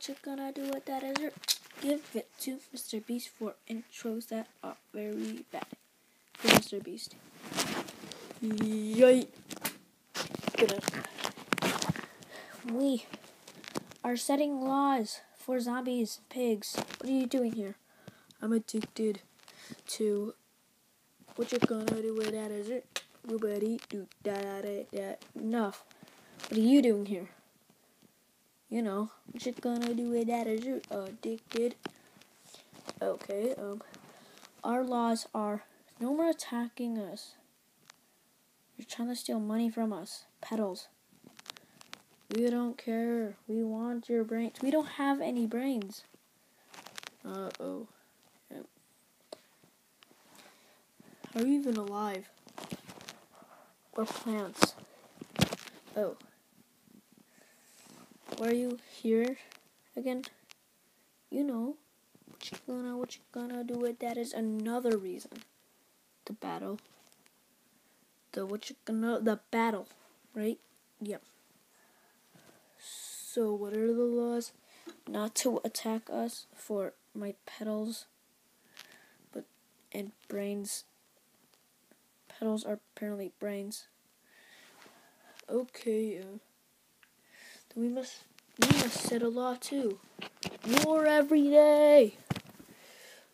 what you gonna do with that? Give it to Mr. Beast for intros that are very bad. For Mr. Beast. Yay! We are setting laws for zombies, pigs. What are you doing here? I'm addicted to what you gonna do with that it? Nobody do da da da. Enough. What are you doing here? You know, you gonna do with that is it? Addicted. Okay, um, our laws are no more attacking us. You're trying to steal money from us. Pedals. We don't care. We want your brains. We don't have any brains. Uh oh. Yep. Are you even alive? We're plants. Oh. Why are you here again? You know. What you gonna what you gonna do with that is another reason. The battle. The what you gonna the battle, right? Yep. So what are the laws? Not to attack us for my petals but and brains petals are apparently brains. Okay, uh, we must we must set a law too. War every day.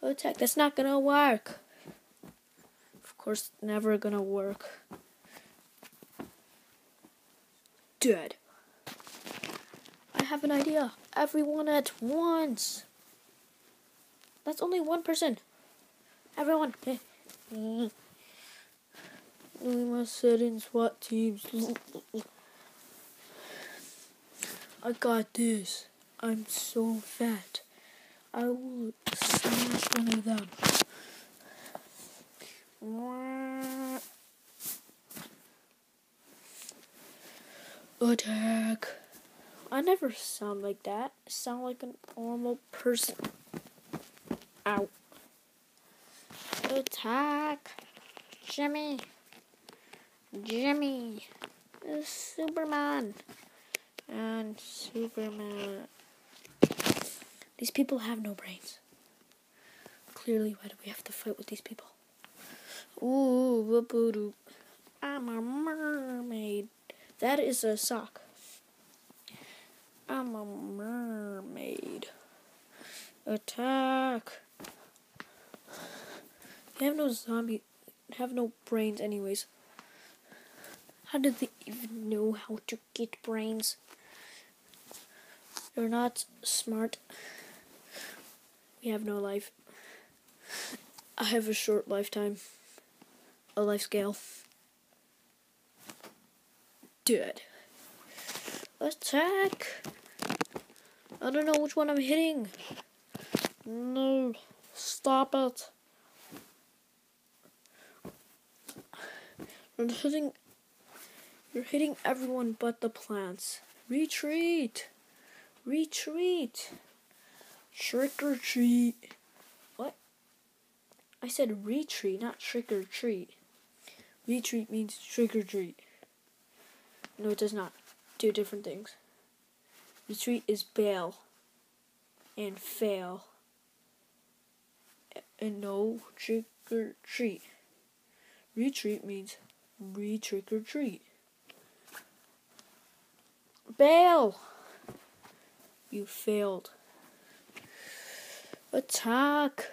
Attack. That's not gonna work. Of course, never gonna work. Dead. I have an idea. Everyone at once. That's only one person. Everyone. We must set in SWAT teams. I got this. I'm so fat. I will smash one of them. Attack. I never sound like that. I sound like a normal person. Ow. Attack. Jimmy. Jimmy. Superman. And Superman. These people have no brains. Clearly, why do we have to fight with these people? Ooh, I'm a mermaid. That is a sock. I'm a mermaid. Attack. They have no zombie, have no brains anyways. How did they even know how to get brains? They're not smart. We have no life. I have a short lifetime. A life scale. Dead. Attack! I don't know which one I'm hitting. No. Stop it. I'm hitting You're hitting everyone but the plants. Retreat! Retreat! Trick or treat. What? I said retreat, not trick or treat. Retreat means trick or treat. No, it does not. Two different things. Retreat is bail and fail. And no trick or treat. Retreat means re trick or treat. Bail! You failed. Attack!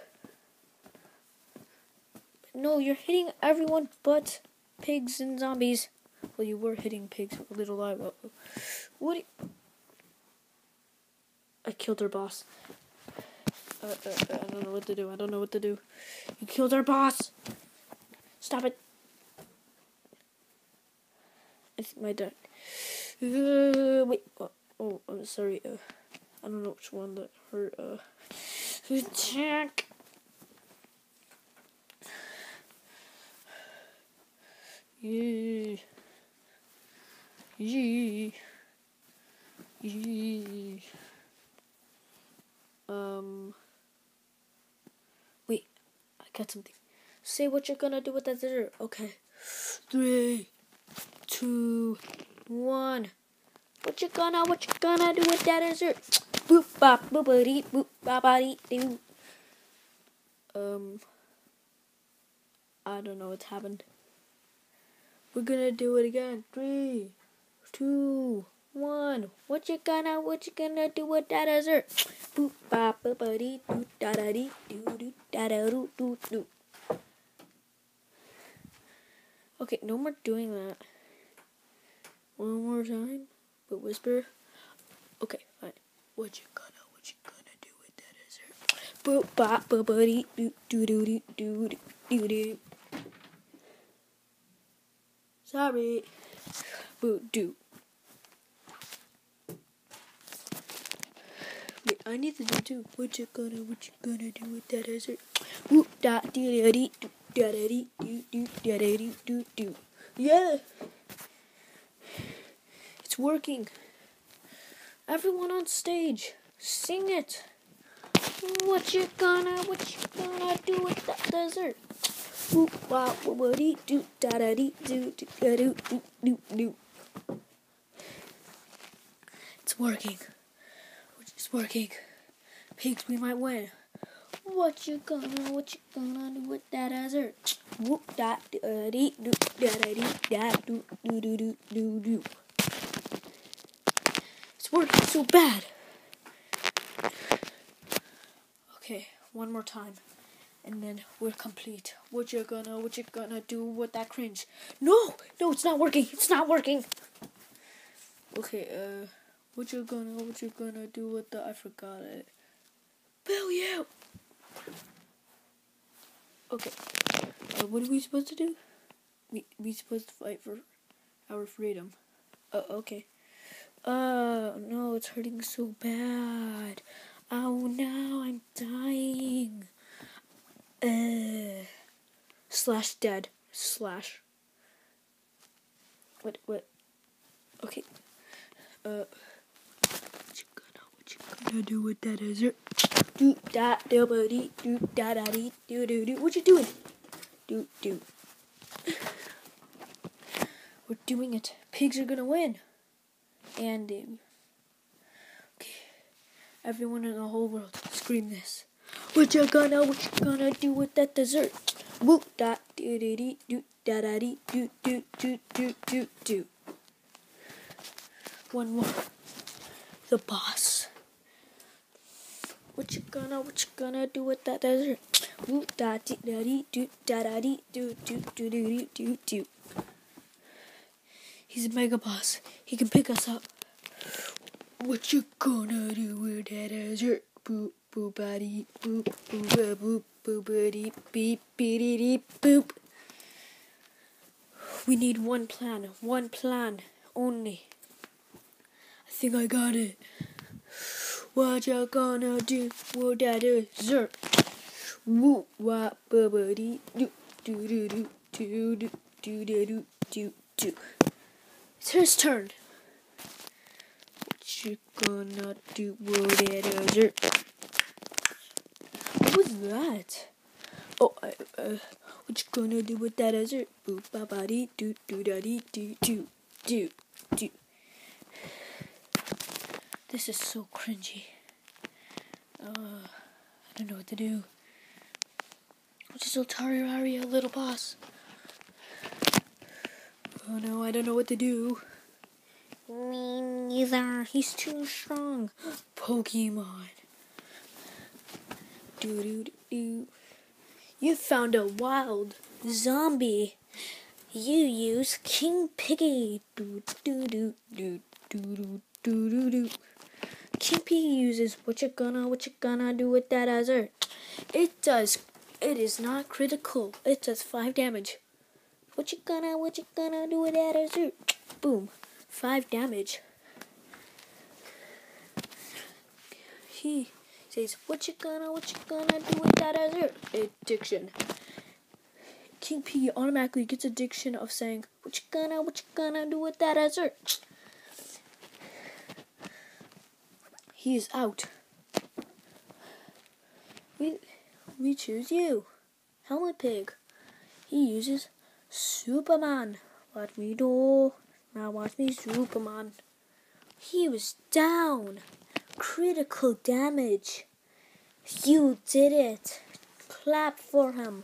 No, you're hitting everyone but pigs and zombies. Well, you were hitting pigs a little while What? I killed our boss. Uh, uh, uh, I don't know what to do. I don't know what to do. You killed our boss. Stop it. I think my dad. Uh, wait. Oh, oh, I'm sorry. Uh, I don't know which one that hurt. Uh, attack. Yeah. Yeah. Yeah. Um. Wait, I got something. Say what you're gonna do with that dessert. Okay. Three, two, one. What you gonna, what you gonna do with that dessert? boop bop boopity boop bopity doo. Um, I don't know what's happened. We're gonna do it again. Three, two, one. What you gonna, what you gonna do with that dessert? Boop bop boopity doo da da dee doo doo da da doo doo doo. Okay, no more doing that. One more time, but whisper. Okay, fine. What you gonna, what you gonna do with that dessert? Boop bop boopity doo doo doo doo doo doo doo. Sorry. Boo doo. Wait, I need to do too. What you gonna, what you gonna do with that dessert? Whoop da dee da dee doo da da doo doo da da doo doo. Yeah. It's working. Everyone on stage, sing it. What you gonna, what you gonna do with that dessert? Whoop wop whoop dee doo da da dee doo da doo doo doo doo. It's working. It's working. Pigs, we might win. What you gonna, what you gonna do with that dessert? Whoop da da dee doo da da dee da doo doo doo doo doo doo. It's working so bad. Okay, one more time. And then we're complete. What you gonna, what you gonna do with that cringe? No, no, it's not working. It's not working. Okay, uh, what you gonna, what you gonna do with the, I forgot it. Bill, you. Okay, uh, what are we supposed to do? We, we supposed to fight for our freedom. Uh, okay. Uh, no, it's hurting so bad. Oh, now I'm dying. Uh, slash dead slash. What what? Okay. Uh, what you gonna what you gonna do with that dessert? Do da do dee do da da dee do do do. What you doing? Do do. We're doing it. Pigs are gonna win. And um, okay, everyone in the whole world, scream this. What you gonna, what you gonna do with that dessert? Whoop da doo doo dee doo da da dee doo doo doo doo doo doo. One more. The boss. What you gonna, what you gonna do with that dessert? Whoop da dee da dee doo da da dee doo doo doo doo doo doo doo. He's a mega boss. He can pick us up. What you gonna do with that dessert? Boop boop buddy boop boop boop boop buddy beep beep beep boop. We need one plan. One plan only. I think I got it. What you gonna do with that dessert? Woo wop buddy do do do do do do do do do do. It's his turn. What you gonna do with that dessert? What was that? Oh, I, uh, what you gonna do with that dessert? Boop ba ba dee doo doo da dee doo doo doo doo. This is so cringy. Uh, I don't know what to do. Which is Otari a little boss? Oh no, I don't know what to do. Me neither. He's too strong. Pokemon. Doo doo doo. You found a wild zombie. You use King Piggy. Doo doo doo doo doo doo doo doo Piggy uses what you gonna what you gonna do with that dessert. It does. It is not critical. It does five damage. What you gonna, what you gonna do with that dessert? Boom. Five damage. He says, what you gonna, what you gonna do with that dessert? Addiction. King P automatically gets addiction of saying, what you gonna, what you gonna do with that dessert? He is out. We, we choose you. Helmet Pig. He uses Superman. Let me do. Now watch me, Superman. He was down. critical damage. You did it. Clap for him.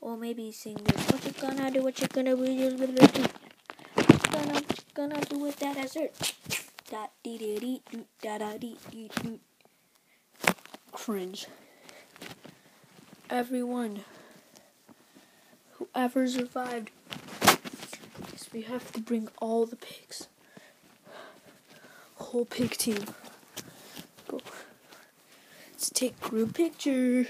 Or maybe sing this. What you gonna do? What you gonna do? What you gonna, what you gonna do with that dessert? Da dee dee dee da da dee dee doo. Cringe. Everyone, whoever survived, we have to bring all the pigs. Whole pig team. Go. Let's take group picture.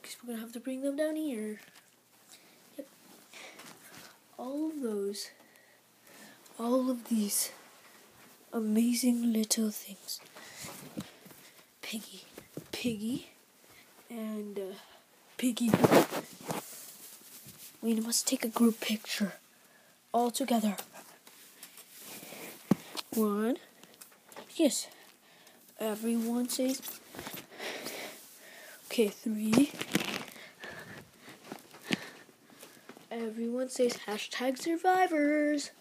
Because we're gonna have to bring them down here. Yep. All of those. All of these amazing little things. Piggy. Piggy. And uh, Piggy. We must take a group picture. All together. One. Yes. Everyone says. Okay, three. Everyone says hashtag survivors.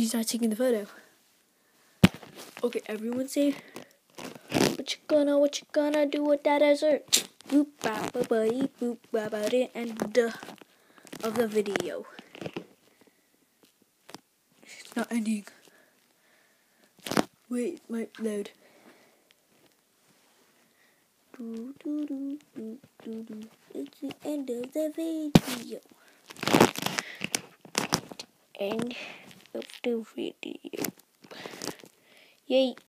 He's not taking the photo. Okay, everyone say what you gonna what you gonna do with that dessert? Boop ba ba ba boop ba ba dee, and uh, of the video. It's not ending. Wait, might load. Do, do, do, do, do, do. It's the end of the video. End of the video. Yay.